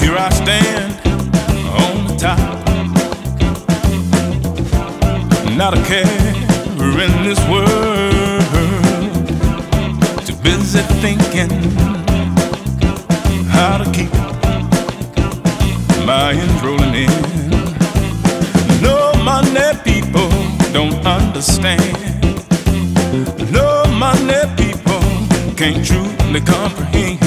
Here I stand on the top. Not a care in this world. Busy thinking how to keep my ends rolling in. No money people don't understand. No money people can't truly comprehend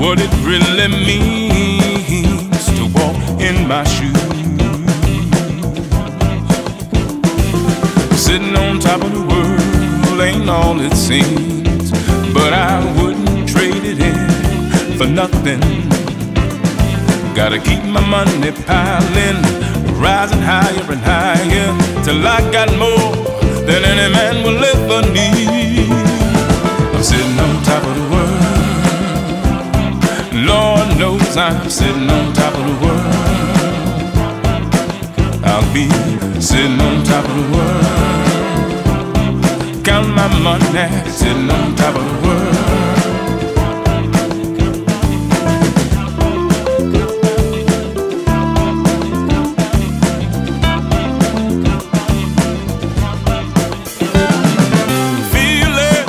what it really means to walk in my shoes. Sitting on top of the world ain't all it seems, but I wouldn't trade it in for nothing. Gotta keep my money piling, rising higher and higher till I got more than any man will ever need. I'm sitting on top of the world. Lord knows I'm sitting on top of the world. I'll be sitting on top of the world. Top of the world. Feeling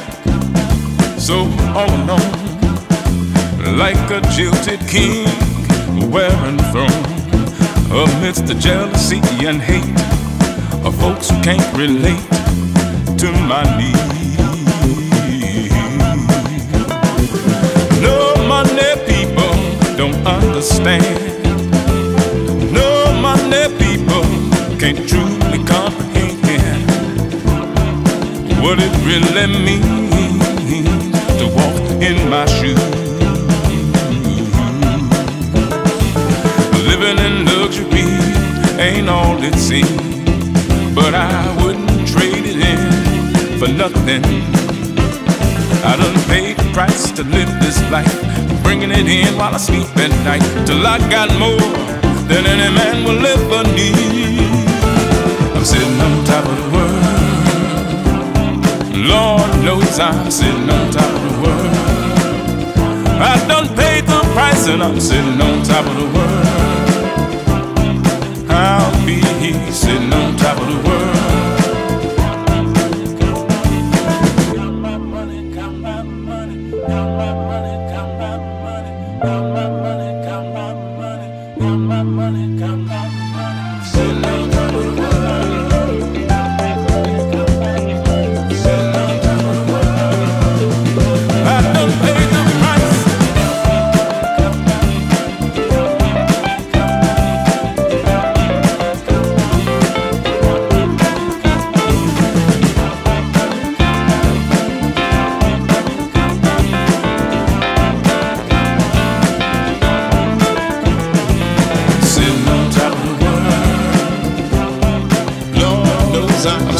so oh, all alone, like a jilted king wearing a throne amidst the jealousy and hate of folks who can't relate to my needs. Understand. No money people can't truly comprehend what it really means to walk in my shoes. Living in luxury ain't all it seems, but I wouldn't trade it in for nothing. I done paid the price to live this life, bringing it in while I sleep at night, till I got more than any man will ever need. I'm sitting on top of the world. Lord knows I'm sitting on top of the world. I done paid the price and I'm sitting on top of the world.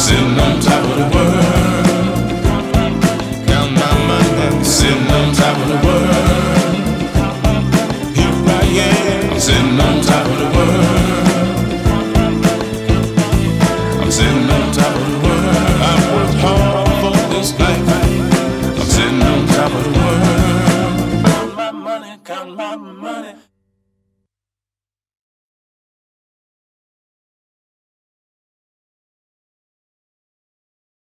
sitting on top of the world.